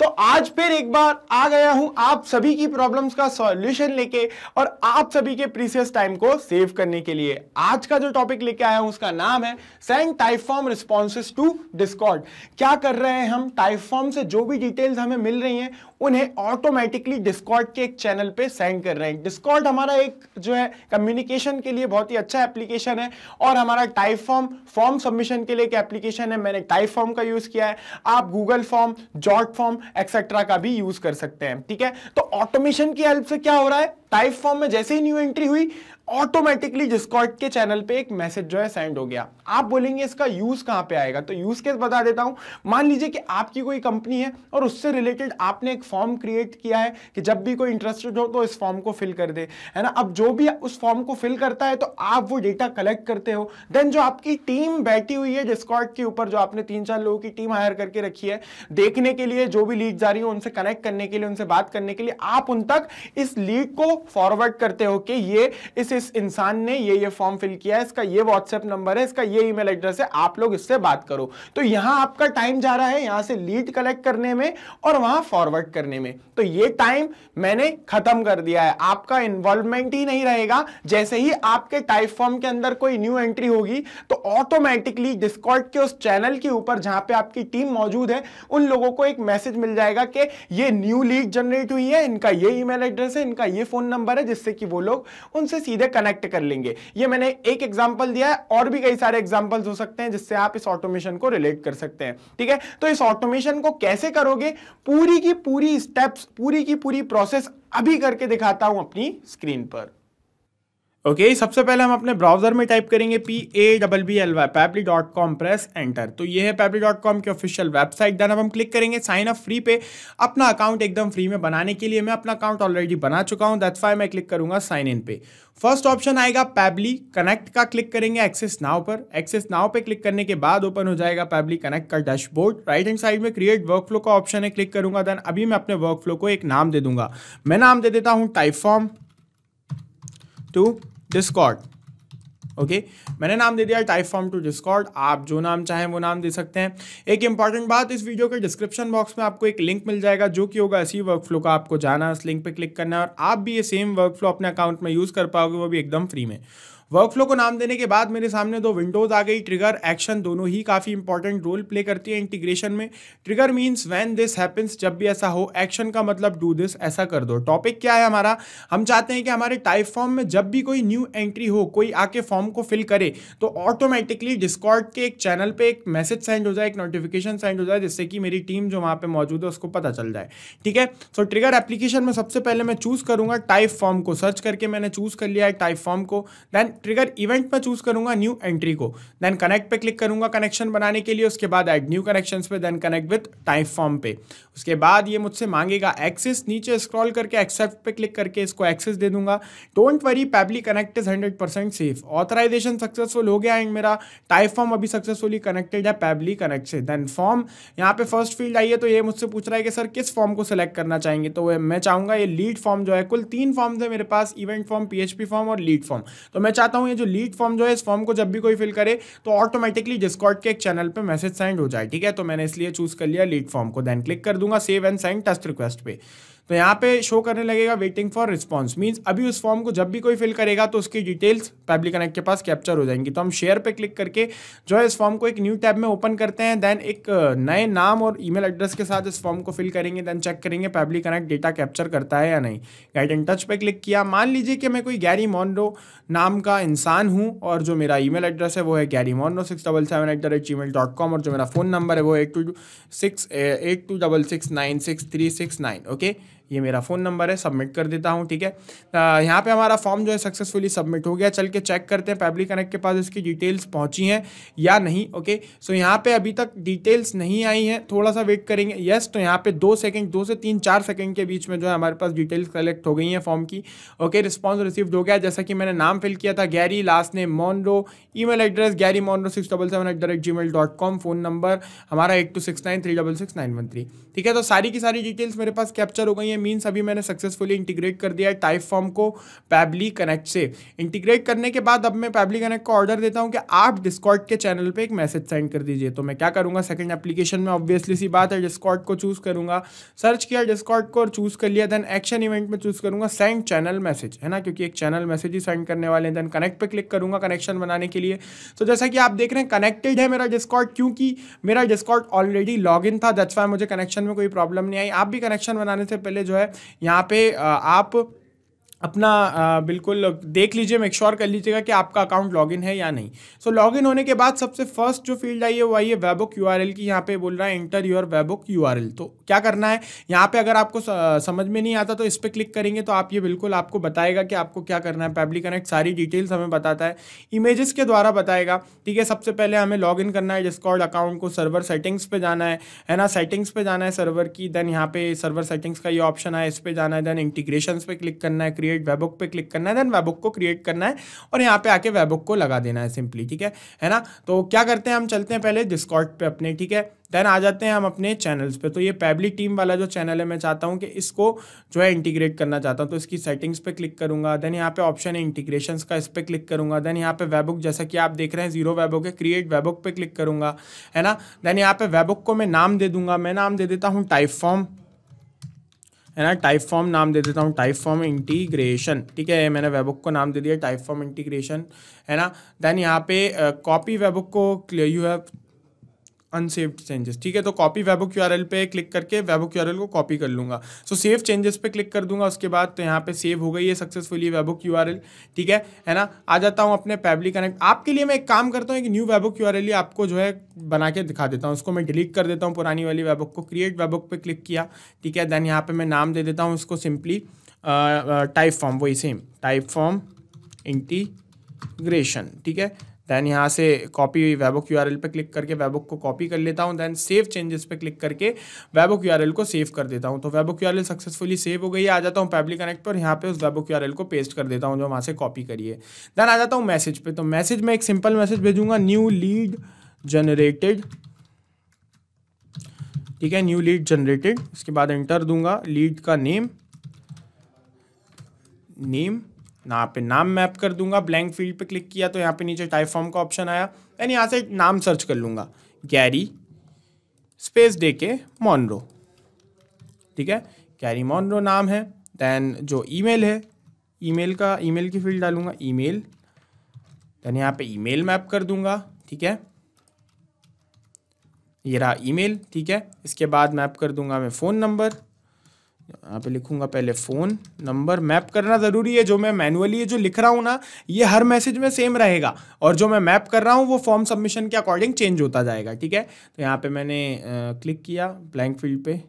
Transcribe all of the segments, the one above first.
तो आज फिर एक बार आ गया हूँ आप सभी की प्रॉब्लम्स का सॉल्यूशन लेके और आप सभी के प्रीसियस टाइम को सेव करने के लिए। आज का जो टॉपिक लेके आया हूँ, उसका नाम है send Typeform responses to Discord क्या कर रहे हैं हम? टाइप फॉर्म से जो भी डिटेल्स हमें मिल रही हैं उन्हें ऑटोमेटिकली डिस्कॉर्ड के एक चैनल पे सेंड कर रहे हैं। डिस्कॉर्ड हमारा एक जो है कम्युनिकेशन के लिए बहुत ही अच्छा एप्लीकेशन है और हमारा टाइप फॉर्म फॉर्म सबमिशन के लिए एक एप्लीकेशन है। मैंने टाइप फॉर्म का यूज़ किया है। आप Google form Jotform etcetera का भी यूज़ कर सकते हैं, ठीक है? तो ऑटोमेशन की हेल्प से क्या हो रहा है? टाइप फॉर्म में जैसे ही न्यू एंट्री हुई ऑटोमेटिकली डिस्कॉर्ड के चैनल पे एक मैसेज जो है सेंड हो गया। आप बोलेंगे इसका यूज़ कहाँ पे आएगा? तो यूज़ केस बता देता हूँ। मान लीजिए कि आपकी कोई कंपनी है और उससे रिलेटेड आपने एक फॉर्म क्रिएट किया है कि जब भी कोई इंटरेस्टेड हो तो इस फॉर्म को फिल कर दे, है ना? अब जो भी उस फॉर्म को फिल करता है तो आप वो डेटा कलेक्ट करते हो। देन जो आपकी टीम बैठी हुई है डिस्कॉर्ड के ऊपर, जो आपने तीन चार लोगों की टीम हायर करके रखी है, देखने के लिए जो भी लीड जा रही हो, उनसे कनेक्ट करने के लिए, उनसे बात करने के लिए, आप उन तक इस लीड को फॉरवर्ड करते हो कि ये इस इस इंसान ने ये ये फॉर्म फिल किया है, इसका ये व्हाट्सएप नंबर है, इसका ये ईमेल एड्रेस है, आप लोग इससे बात करो। तो यहाँ आपका टाइम जा रहा है यहाँ से लीड कलेक्ट करने में और वहाँ फॉरवर्ड करने में। तो ये टाइम मैंने खत्म कर दिया है। आपका इन्वॉल्वमेंट ही नहीं रहेगा। जैसे ही आपके टाइप फॉर्म के अंदर कोई न्यू एंट्री होगी तो ऑटोमेटिकली डिस्कॉर्ड के उस चैनल के ऊपर जहाँ पे आपकी टीम मौजूद है, उन लोगों को एक मैसेज मिल जाएगा कि ये न्यू लीड जनरेट हुई है, इनका ये ईमेल एड्रेस है, इनका ये फ़ोन नंबर है, जिससे कि वो लोग उनसे सीधे कनेक्ट कर लेंगे। ये मैंने एक एग्ज़ाम्पल दिया है, और भी कई सारे एग्जांपल्स हो सकते हैं जिससे आप इस ऑटोमेशन को रिलेट कर सकते हैं, ठीक है? तो इस ऑटोमेशन को कैसे करोगे? पूरी की पूरी स्टेप्स पूरी की पूरी प्रोसेस अभी करके दिखाता हूँ अपनी स्क्रीन पर। ओके okay, सबसे पहले हम अपने ब्राउज़र में टाइप करेंगे P A double B L Y Pabbly dot com press enter तो ये है पैपली डॉट कॉम की ऑफिशियल वेबसाइट देन अब हम क्लिक करेंगे साइन अप फ्री पे. अपना अकाउंट एकदम फ्री में बनाने के लिए मैं अपना अकाउंट ऑलरेडी बना चुका हूँ. दैट्स वाई मैं क्लिक करूँगा साइन इन पे. फ़र्स्ट ऑप्शन आएगा पैबली कनेक्ट का क्लिक करेंगे एक्सेस नाव पर. एक्सेस नाव पे क्लिक करने के बाद ओपन हो जाएगा पैबली कनेक्ट का डैशबोर्ड राइट हैंड साइड में क्रिएट वर्क का ऑप्शन है क्लिक करूँगा. देन अभी मैं अपने वर्क को एक नाम दे दूँगा. मैं नाम दे देता हूँ Typeform to Discord okay? मैंने नाम दे दिया टाइप फॉर्म टू डिस्कॉर्ड आप जो नाम चाहें वो नाम दे सकते हैं। एक इंपॉर्टेंट बात, इस वीडियो के डिस्क्रिप्शन बॉक्स में आपको एक लिंक मिल जाएगा, जो कि होगा इसी वर्क फ्लो का आपको जाना। इस लिंक पर क्लिक करना है और आप भी ये सेम वर्क फ्लो अपने अकाउंट में यूज़ कर पाओगे, वो भी एकदम फ्री में। वर्कफ्लो को नाम देने के बाद मेरे सामने दो विंडोज़ आ गई. ट्रिगर एक्शन दोनों ही काफ़ी इंपॉर्टेंट रोल प्ले करती है इंटीग्रेशन में. Trigger means when this happens जब भी ऐसा हो एक्शन का मतलब डू दिस ऐसा कर दो. टॉपिक क्या है हमारा? हम चाहते हैं कि हमारे टाइप फॉर्म में जब भी कोई न्यू एंट्री हो, कोई आके फॉर्म को फिल करे तो ऑटोमेटिकली डिस्कॉर्ड के एक चैनल पर एक मैसेज सेंड हो जाए, एक नोटिफिकेशन सेंड हो जाए, जिससे कि मेरी टीम जो वहाँ पर मौजूद है, उसको पता चल जाए. ठीक है? सो ट्रिगर एप्लीकेशन में सबसे पहले मैं चूज़ करूँगा टाइप फॉर्म को. सर्च करके मैंने चूज़ कर लिया है टाइप फॉर्म को. देन ट्रिगर इवेंट में चूज़ करूँगा न्यू एंट्री को। देन कनेक्ट पे क्लिक करूँगा कनेक्शन बनाने के लिए, उसके बाद एड न्यू कनेक्शंस पे then connect with Typeform पे। उसके बाद ये मुझसे मांगेगा एक्सेस नीचे स्क्रॉल करके एक्सेप्ट पे क्लिक करके इसको एक्सेस दे दूँगा। Don't worry Pabbly connect is hundred percent safe authorization successful हो गया एंड मेरा टाइप फॉर्म अभी सक्सेसफुली कनेक्टेड है पैबली कनेक्ट से। देन फॉर्म यहाँ पे फ़र्स्ट फ़ील्ड आई है तो ये मुझसे पूछ रहा है कि सर किस फॉर्म को सिलेक्ट करना चाहेंगे? तो मैं चाहूँगा ये लीड फॉर्म जो है, कुल तीन फॉर्म्स है मेरे पास इवेंट फॉर्म पीएचपी फॉर्म और लीड फॉर्म तो मैं चाहता हूँ, ये जो लीड फॉर्म जो है, इस फॉर्म को जब भी कोई फिल करे तो ऑटोमेटिकली डिस्कॉर्ड के एक चैनल पर मैसेज सेंड हो जाए, ठीक है? तो मैंने इसलिए चूज़ कर लिया लीड फॉर्म को देन क्लिक कर दूँगा save and send test request पे। तो यहाँ पे शो करने लगेगा वेटिंग फॉर रिस्पॉन्स मीन्स अभी उस फॉर्म को जब भी कोई फिल करेगा तो उसकी डिटेल्स पैब्लिक कनेक्ट के पास कैप्चर हो जाएँगी। तो हम शेयर पे क्लिक करके जो है इस फॉर्म को एक न्यू टैब में ओपन करते हैं देन एक नए नाम और ईमेल एड्रेस के साथ इस फॉर्म को फिल करेंगे देन चेक करेंगे पैब्लिक कनेक्ट डेटा कैप्चर करता है या नहीं। गाइड एंड टच पे क्लिक किया। मान लीजिए कि मैं कोई गैरी मॉनरो नाम का इंसान हूँ और जो मेरा ईमेल एड्रेस है वो है Gary Monroe six double seven eight the rate Gmail dot com और जो मेरा फ़ोन नंबर है वो eight two six eight two double six nine six three six nine okay ये मेरा फ़ोन नंबर है सबमिट कर देता हूँ, ठीक है? यहाँ पे हमारा फॉर्म जो है सक्सेसफुली सबमिट हो गया। चल के चेक करते हैं पब्लिक कनेक्ट के पास इसकी डिटेल्स पहुँची हैं या नहीं ओके सो यहाँ पे अभी तक डिटेल्स नहीं आई हैं थोड़ा सा वेट करेंगे। यस तो यहाँ पे दो सेकेंड दो से तीन, चार सेकेंड के बीच में जो है हमारे पास डिटेल्स कलेक्ट हो गई हैं फॉर्म की ओके रिस्पॉन्स रिसीव्ड हो गया। जैसा कि मैंने नाम फिल किया था Gary last name Monroe email address Gary Monroe six double seven eight the rate Gmail dot com phone number हमारा eight two six nine three double six nine one three ठीक है तो सारी की सारी डिटेल्स मेरे पास कैप्चर हो गई है। मीन्स अभी मैंने सक्सेसफुली इंटीग्रेट कर दिया है टाइप फॉर्म को पैबली कनेक्ट से। इंटीग्रेट करने के बाद अब मैं पैबली कनेक्ट को ऑर्डर देता हूँ कि आप डिस्कॉट के चैनल पर एक मैसेज सेंड कर दीजिए। तो मैं क्या करूँगा? सेकंड एप्लीकेशन में ऑब्वियसली सी बात है डिस्कॉर्ड को चूज़ करूँगा। सर्च किया डिस्कॉट को और चूज़ कर लिया देन एक्शन इवेंट में चूज़ करूँगा। सेंड चैनल मैसेज है ना? क्योंकि एक चैनल मैसेज ही सेंड करने वाले हैं देन कनेक्ट पर क्लिक करूँगा कनेक्शन बनाने के लिए। तो जैसा कि आप देख रहे हैं कनेक्टेड है मेरा डिस्कॉट क्योंकि मेरा डिस्कॉर्ड ऑलरेडी लॉग इन था। दैट्स वाई मुझे कनेक्शन में कोई प्रॉब्लम नहीं आई। आप भी कनेक्शन बनाने से पहले जो है, यहाँ पे आप अपना आ, बिल्कुल देख लीजिए मेक श्योर कर लीजिएगा कि आपका अकाउंट लॉगिन है या नहीं। सो so, लॉगिन होने के बाद सबसे फ़र्स्ट जो फ़ील्ड आई है वो आई है वेबुक यू की। यहाँ पे बोल रहा है इंटर योर वेबुक यू तो क्या करना है? यहाँ पे अगर आपको समझ में नहीं आता तो इस पर क्लिक करेंगे तो आप ये बिल्कुल आपको बताएगा कि आपको क्या करना है। पैब्लिक कनेक्ट सारी डिटेल्स हमें बताता है। इमेजेस के द्वारा बताएगा। ठीक है सबसे पहले हमें लॉग करना है डिस्कॉर्ड अकाउंट को सर्वर सेटिंग्स पे जाना है। है ना? सेटिंग्स पे जाना है सर्वर की देन यहाँ पे सर्वर सेटिंग्स का ये ऑप्शन है इस पर जाना है देन इंटीग्रेशन पे क्लिक करना है क्रिएट वेबुक पे क्लिक करना है देन वेबुक को क्रिएट करना है और यहाँ पे आके वेबुक को लगा देना है सिंपली ठीक है? है ना? तो क्या करते हैं, हम चलते हैं पहले डिस्कॉर्ड पे अपने, ठीक है? देन आ जाते हैं हम अपने चैनल्स पे। तो ये पैबली टीम वाला जो चैनल है, मैं चाहता हूँ कि इसको जो है इंटीग्रेट करना चाहता हूँ। तो इसकी सेटिंग्स पे क्लिक करूँगा देन यहाँ पे ऑप्शन है इंटीग्रेशन का, इस पर क्लिक करूँगा देन यहाँ पे वेबुक जैसा कि आप देख रहे हैं ज़ीरो वेबुक है क्रिएट वेबुक पे क्लिक करूँगा, है ना? देन यहाँ पे वेबुक को मैं नाम दे दूँगा, मैं नाम दे देता हूँ टाइप फॉर्म है ना टाइप फॉर्म नाम दे देता हूँ टाइप फॉर्म इंटीग्रेशन ठीक है? मैंने वेबुक को नाम दे दिया टाइप फॉर्म इंटीग्रेशन है ना? देन यहाँ पे कॉपी वेबुक को यू हैव अनसेव्ड चेंजेस ठीक है तो कॉपी वेबुक यू पे क्लिक करके वेबुक यू को कॉपी कर लूँगा। सो सेव चेंजेस पे क्लिक कर दूँगा, उसके बाद तो यहाँ पे सेव हो गई है सक्सेसफुली वेबुक यू ठीक है है ना? आ जाता हूँ अपने पैबली कनेक्ट आपके लिए मैं एक काम करता हूँ, एक न्यू वेबुक यू आपको जो है बना के दिखा देता हूँ। उसको मैं डिलीट कर देता हूँ पुरानी वाली वेबुक को। क्रिएट वेबुक पर क्लिक किया। ठीक है देन यहाँ पर मैं नाम दे देता हूँ उसको सिंपली टाइप फॉर्म वही सेम टाइप फॉर्म इंटीग्रेशन ठीक है दैन यहाँ से कॉपी वेबुक यू पे क्लिक करके वेबुक को कॉपी कर लेता हूँ दैन सेव चेंजेस पे क्लिक करके वेबुक यू को सेव कर देता हूँ। तो वेबुक यू सक्सेसफुली सेव हो गई आ जाता हूँ पैब्लिक कनेक्ट पर, यहाँ पे उस वेबुक यू को पेस्ट कर देता हूँ जो वहाँ से कॉपी करिए। देन आ जाता हूँ मैसेज पे तो मैसेज में एक सिंपल मैसेज भेजूँगा न्यू लीड जनरेटेड ठीक है न्यू लीड जनरेटेड उसके बाद एंटर दूँगा लीड का नेम नेम यहाँ पे नाम मैप कर दूँगा ब्लैंक फ़ील्ड पे क्लिक किया तो यहाँ पे नीचे टाइप फॉर्म का ऑप्शन आया। देन यहाँ से नाम सर्च कर लूँगा। गैरी स्पेस डे के मॉनरो ठीक है? गैरी मॉनरो नाम है। देन जो ईमेल है ईमेल का ईमेल की फ़ील्ड डालूँगा ईमेल देन यहाँ पे ईमेल मैप कर दूँगा। ठीक है? ये रहा ईमेल ठीक है? इसके बाद मैप कर दूँगा मैं फ़ोन नंबर यहाँ पे लिखूँगा पहले फ़ोन, नंबर, मैप करना ज़रूरी है। जो मैं मैनुअली ये जो लिख रहा हूँ ना, ये हर मैसेज में सेम रहेगा। और जो मैं मैप कर रहा हूँ, वो फॉर्म सबमिशन के अकॉर्डिंग चेंज होता जाएगा, ठीक है? तो यहाँ पे मैंने क्लिक किया ब्लैंक फ़ील्ड पे।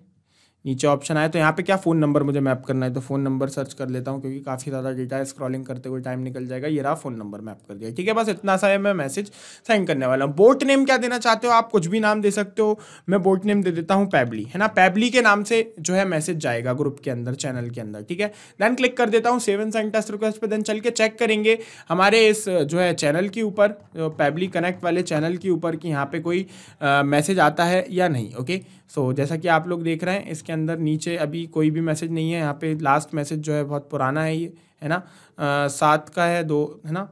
नीचे ऑप्शन आया तो यहाँ पे क्या फ़ोन नंबर मुझे मैप करना है? तो फ़ोन नंबर सर्च कर लेता हूँ, क्योंकि काफ़ी ज़्यादा डेटा है स्क्रॉलिंग करते हुए टाइम निकल जाएगा। ये रहा फ़ोन नंबर मैप कर दिया। ठीक है, बस इतना सा है, मैं मैसेज सेंड करने वाला हूँ। बोट नेम क्या देना चाहते हो? आप कुछ भी नाम दे सकते हो। मैं बोट नेम दे देता हूँ पैबली है ना? पैबली के नाम से जो है मैसेज जाएगा ग्रुप के अंदर चैनल के अंदर। ठीक है? देन क्लिक कर देता हूँ save and send test request पर देन चल के चेक करेंगे। हमारे इस, जो है चैनल के ऊपर पैबली कनेक्ट वाले चैनल के ऊपर कि यहाँ पर कोई मैसेज आता है या नहीं ओके सो जैसा कि आप लोग देख रहे हैं, इसके अंदर नीचे अभी कोई भी मैसेज नहीं है, यहाँ पे लास्ट मैसेज जो है बहुत पुराना है ये, है ना? सात का है, दो, है ना?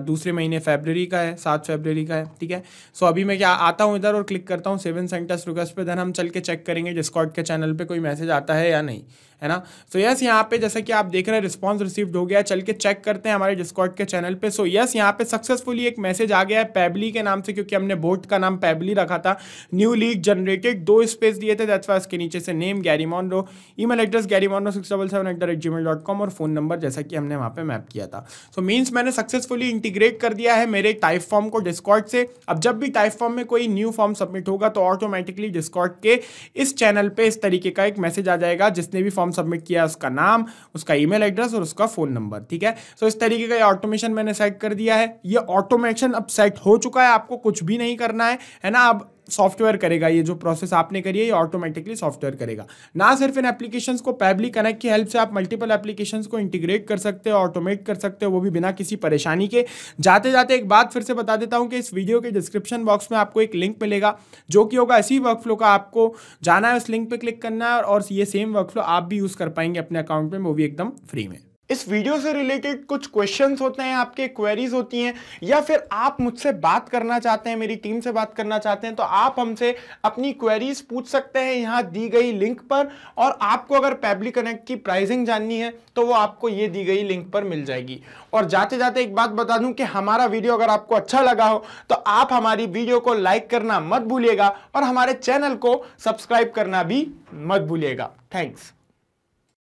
दूसरे महीने फेबररी का है, सात फेबररी का है, ठीक है? सो अभी मैं क्या, आता हूँ इधर और क्लिक करता हूँ save and send test request पे देन हम चल के चेक करेंगे डिस्कॉर्ड के चैनल पे कोई मैसेज आता है या नहीं। है ना? सो यस यहाँ पे जैसा कि आप देख रहे हैं रिस्पॉन्स रिसीव्ड हो गया चल के चेक करते हैं हमारे डिस्कॉर्ड के चैनल पे। सो यस यहाँ पे सक्सेसफुली एक मैसेज आ गया है पैबली के नाम से क्योंकि हमने बोट का नाम पैबली रखा था। न्यू लीग जनरेटेड दो स्पेस दिए थे दैट्स नीचे से name Gary Monroe email address Gary Monroe six seven eight mail dot com और फ़ोन नंबर जैसा कि हमने वहाँ पे मैप किया था। सो so, मीन्स मैंने सक्सेसफुली इंटीग्रेट कर दिया है मेरे टाइप फॉर्म को डिस्कॉर्ड से। अब जब भी टाइप फॉर्म में कोई न्यू फॉर्म सबमिट होगा तो ऑटोमेटिकली डिस्कॉर्ड के इस चैनल पर इस तरीके का एक मैसेज आ जाएगा जिसने भी फॉर्म सबमिट किया उसका नाम, उसका ईमेल एड्रेस और उसका फ़ोन नंबर ठीक है? सो इस तरीके का ये ऑटोमेशन मैंने सेट कर दिया है। ये ऑटोमेशन अब सेट हो चुका है, आपको कुछ भी नहीं करना है है ना? अब सॉफ्टवेयर करेगा, ये जो प्रोसेस आपने करी है, ये ऑटोमेटिकली सॉफ्टवेयर करेगा। ना सिर्फ़ इन एप्लीकेशन को पैबली कनेक्ट की हेल्प से आप मल्टीपल एप्लीकेशन को इंटीग्रेट कर सकते हो ऑटोमेट कर सकते हो, वो भी बिना किसी परेशानी के। जाते जाते एक बात फिर से बता देता हूँ कि इस वीडियो के डिस्क्रिप्शन बॉक्स में आपको एक लिंक मिलेगा, जो कि होगा ऐसी वर्कफ्लो का आपको जाना है, उस लिंक पर क्लिक करना है और ये सेम वर्कफ्लो आप भी यूज़ कर पाएँगे अपने अकाउंट में, वो भी एकदम फ्री में। इस वीडियो से रिलेटेड कुछ क्वेश्चंस होते हैं, आपके क्वेरीज होती हैं, या फिर आप मुझसे बात करना चाहते हैं, मेरी टीम से बात करना चाहते हैं तो आप हमसे अपनी क्वेरीज पूछ सकते हैं यहाँ दी गई लिंक पर, और आपको अगर पैब्लिक कनेक्ट की प्राइसिंग जाननी है तो वो आपको ये दी गई लिंक पर मिल जाएगी। और जाते जाते एक बात बता दूँ कि हमारा वीडियो अगर आपको अच्छा लगा हो तो आप हमारी वीडियो को लाइक करना मत भूलिएगा, और हमारे चैनल को सब्सक्राइब करना भी मत भूलिएगा। थैंक्स